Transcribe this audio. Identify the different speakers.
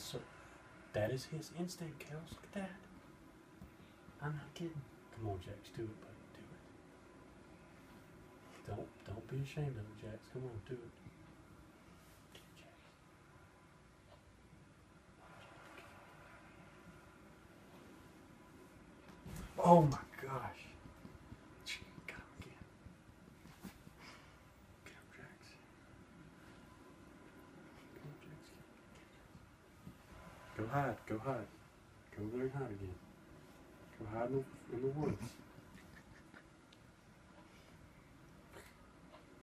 Speaker 1: So, that is his instinct, Kels. Look at that. I'm not kidding. Come on, Jax, do it, buddy. Do it. Don't don't be ashamed of it, Jax. Come on, do it. Oh my gosh. Gee, Got him again. Get him, Jax. Come on, Jax. Go hide. Go hide. Go there and hide again. Go hide in the, in the woods.